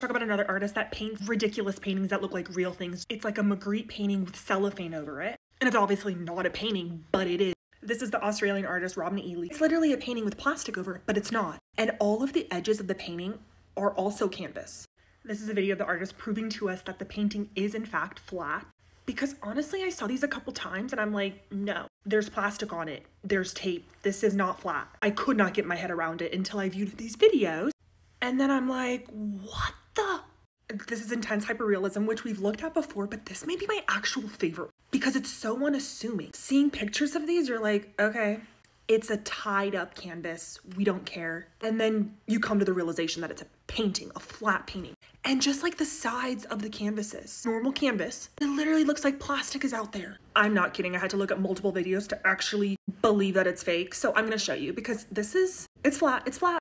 Talk about another artist that paints ridiculous paintings that look like real things. It's like a Magritte painting with cellophane over it. And it's obviously not a painting, but it is. This is the Australian artist Robin Eley. It's literally a painting with plastic over it, but it's not. And all of the edges of the painting are also canvas. This is a video of the artist proving to us that the painting is in fact flat. Because honestly, I saw these a couple times and I'm like, no, there's plastic on it. There's tape. This is not flat. I could not get my head around it until I viewed these videos. And then I'm like, what the? This is intense hyperrealism, which we've looked at before, but this may be my actual favorite because it's so unassuming. Seeing pictures of these, you're like, okay, it's a tied up canvas. We don't care. And then you come to the realization that it's a painting, a flat painting. And just like the sides of the canvases, normal canvas, it literally looks like plastic is out there. I'm not kidding. I had to look at multiple videos to actually believe that it's fake. So I'm gonna show you because this is, it's flat, it's flat.